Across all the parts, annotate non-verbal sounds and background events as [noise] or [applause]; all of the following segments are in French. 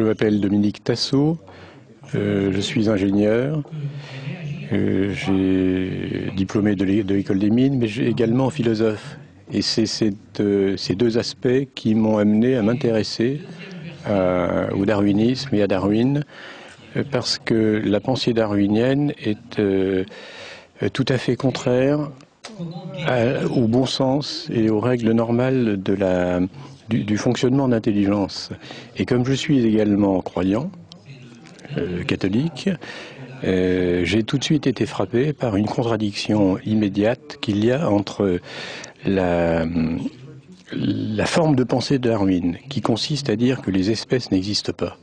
je m'appelle Dominique Tassot, euh, je suis ingénieur, euh, j'ai diplômé de l'école des mines, mais j'ai également philosophe. Et c'est euh, ces deux aspects qui m'ont amené à m'intéresser au darwinisme et à Darwin, parce que la pensée darwinienne est tout à fait contraire au bon sens et aux règles normales de la, du, fonctionnement d'intelligence. Et comme je suis également croyant, euh, catholique, euh, j'ai tout de suite été frappé par une contradiction immédiate qu'il y a entre la, la forme de pensée de Darwin, qui consiste à dire que les espèces n'existent pas.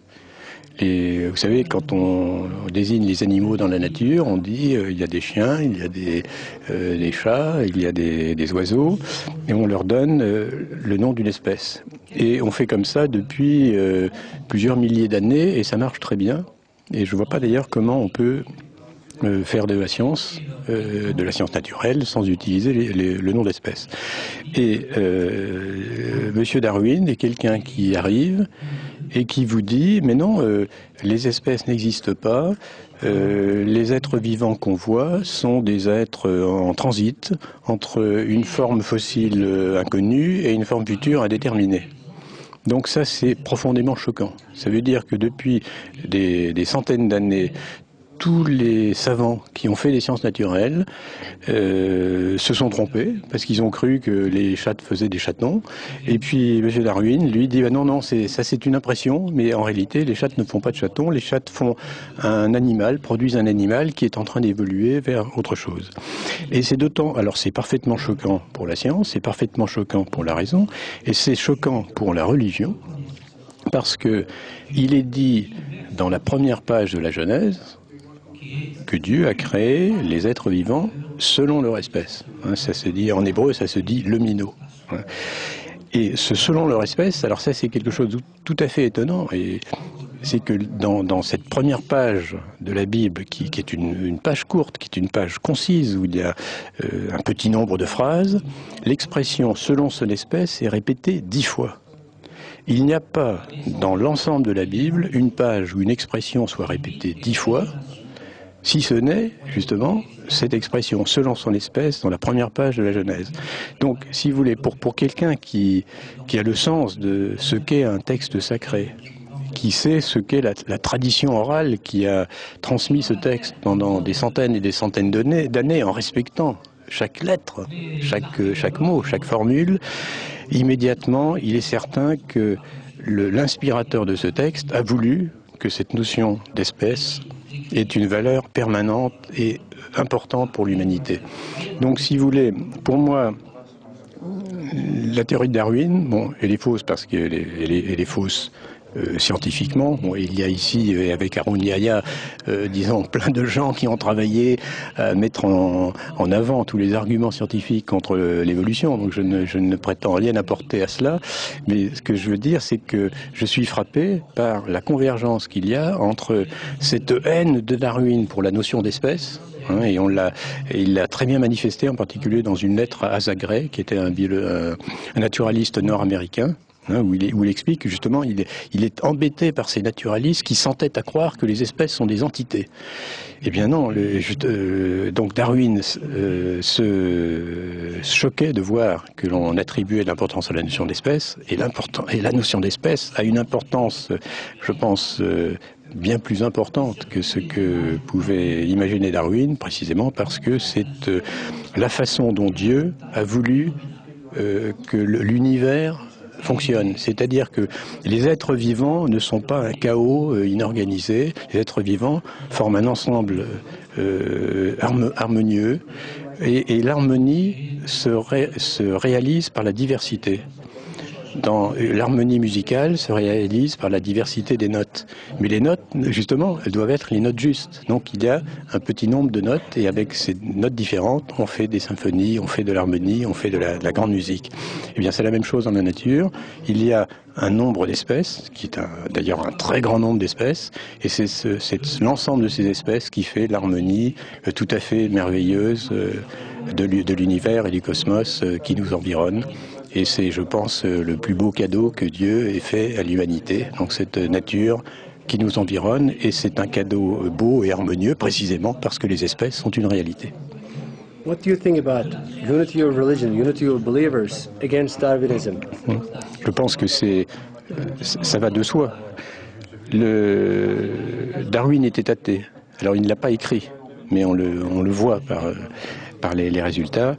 Et vous savez, quand on désigne les animaux dans la nature, on dit euh, il y a des chiens, il y a des, euh, chats, il y a des, oiseaux, et on leur donne euh, le nom d'une espèce. Et on fait comme ça depuis plusieurs milliers d'années, et ça marche très bien. Et je ne vois pas d'ailleurs comment on peut faire de la science, de la science naturelle, sans utiliser le nom d'espèce. Et Monsieur Darwin est quelqu'un qui arrive et qui vous dit mais non, euh, les espèces n'existent pas, euh, les êtres vivants qu'on voit sont des êtres en transit entre une forme fossile inconnue et une forme future indéterminée. Donc ça, c'est profondément choquant. Ça veut dire que depuis des centaines d'années, tous les savants qui ont fait des sciences naturelles euh, se sont trompés parce qu'ils ont cru que les chattes faisaient des chatons. Et puis M. Darwin lui dit bah non non ça c'est une impression, mais en réalité les chattes ne font pas de chatons, les chattes font un animal, produisent un animal qui est en train d'évoluer vers autre chose. Et c'est d'autant alors c'est parfaitement choquant pour la science, c'est parfaitement choquant pour la raison, et c'est choquant pour la religion parce que il est dit dans la première page de la Genèse que Dieu a créé les êtres vivants selon leur espèce. Hein, ça se dit en hébreu, ça se dit le minot. Hein. Et ce selon leur espèce, alors ça c'est quelque chose de tout à fait étonnant. Et c'est que dans, cette première page de la Bible, qui, est une, page courte, qui est une page concise, où il y a euh, un petit nombre de phrases, l'expression selon son espèce est répétée dix fois. Il n'y a pas dans l'ensemble de la Bible une page où une expression soit répétée dix fois, si ce n'est justement cette expression selon son espèce dans la première page de la Genèse. Donc, si vous voulez, pour, pour quelqu'un qui, a le sens de ce qu'est un texte sacré, qui sait ce qu'est la, tradition orale qui a transmis ce texte pendant des centaines et des centaines d'années en respectant chaque lettre, chaque, chaque mot, chaque formule, immédiatement, il est certain que l'inspirateur de ce texte a voulu que cette notion d'espèce est une valeur permanente et importante pour l'humanité. Donc, si vous voulez, pour moi, la théorie de Darwin, bon, elle est fausse parce qu'elle est, fausse euh, scientifiquement. il y a ici, euh, avec Arun Yahya, euh, disons, [laughs] plein de gens qui ont travaillé à mettre en, avant tous les arguments scientifiques contre l'évolution. Donc je ne, je ne, prétends rien apporter à cela. Mais ce que je veux dire, c'est que je suis frappé par la convergence qu'il y a entre cette haine de Darwin pour la notion d'espèce, hein, et on il l'a très bien manifesté, en particulier dans une lettre à Zagreb, qui était un, un naturaliste nord-américain, Hein, où, il explique que justement il est, embêté par ces naturalistes qui s'entêtent à croire que les espèces sont des entités. Eh bien non, euh, donc Darwin euh, se choquait de voir que l'on attribuait l'importance à la notion d'espèce, et, et la notion d'espèce a une importance, je pense, euh, bien plus importante que ce que pouvait imaginer Darwin, précisément parce que c'est la façon dont Dieu a voulu que l'univers fonctionne. C'est-à-dire que les êtres vivants ne sont pas un chaos euh, inorganisé. Les êtres vivants forment un ensemble euh, harmonieux et, l'harmonie se, se réalise par la diversité dans l'harmonie musicale se réalise par la diversité des notes. Mais les notes, justement, elles doivent être les notes justes. Donc il y a un petit nombre de notes et avec ces notes différentes, on fait des symphonies, on fait de l'harmonie, on fait de la, grande musique. Eh bien, c'est la même chose dans la nature. Il y a un nombre d'espèces, qui est d'ailleurs un très grand nombre d'espèces, et c'est l'ensemble de ces espèces qui fait l'harmonie euh, tout à fait merveilleuse euh, de l'univers et du cosmos euh, qui nous environne. Et c'est, je pense, le plus beau cadeau que Dieu ait fait à l'humanité. Donc cette nature qui nous environne, et c'est un cadeau beau et harmonieux, précisément parce que les espèces sont une réalité. What do you think about unity of religion, unity of believers against Darwinism? Je pense que c'est, ça va de soi. Le Darwin était athée. Alors il ne l'a pas écrit, mais on le, on le voit par, par les, les résultats.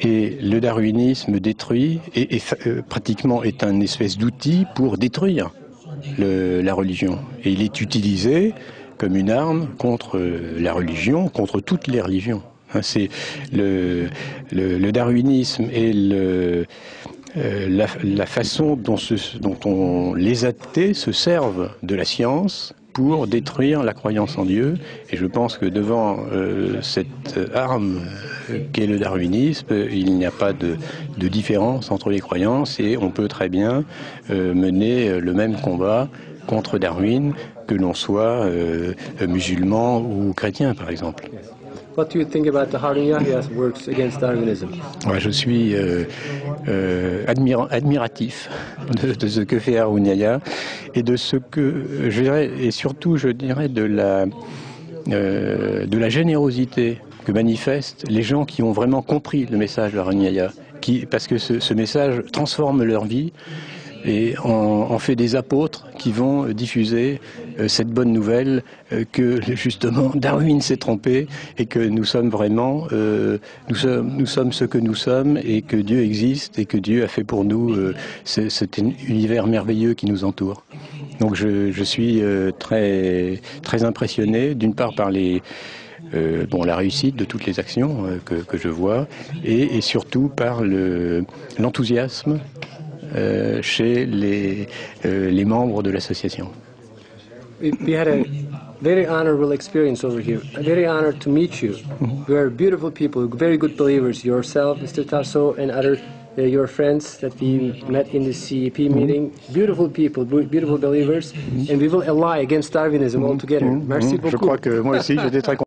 Et le darwinisme détruit et, euh, pratiquement est un espèce d'outil pour détruire la religion. Et il est utilisé comme une arme contre la religion, contre toutes les religions. Hein, C'est le, darwinisme et euh, la, façon dont, dont on, les athées se servent de la science pour détruire la croyance en Dieu. Et je pense que devant euh, cette arme qu'est le darwinisme, il n'y a pas de, différence entre les croyances et on peut très bien euh, mener le même combat contre Darwin que l'on soit euh, musulman ou chrétien, par exemple. What do you think about the Harun Yahya's works against Darwinism? Ouais, je suis euh, euh, admira- admiratif de, de ce que fait Haroun Yahya et de ce que je dirais et surtout je dirais de la euh, de la générosité que manifestent les gens qui ont vraiment compris le message de Haroun Yahya, qui parce que ce, ce message transforme leur vie et en, en fait des apôtres qui vont diffuser euh, cette bonne nouvelle euh, que [laughs] justement Darwin s'est trompé et que nous sommes vraiment, euh, nous, sommes, nous sommes ce que nous sommes et que Dieu existe et que Dieu a fait pour nous euh, ce- cet univers merveilleux qui nous entoure. Donc je, je suis euh, très, très impressionné d'une part par les, euh, bon, la réussite de toutes les actions euh, que, que je vois et, et surtout par le- l'enthousiasme euh, chez les, euh, les membres de l'association. We, we had a very honorable experience over here. Very honored to meet you. You are beautiful people, very good believers. Yourself, Mr. Tasso, and other uh, your friends that we met in the CEP meeting. Beautiful people, beautiful believers, and we will ally against Darwinism all together. Merci Je beaucoup. crois que moi aussi j'étais très [laughs]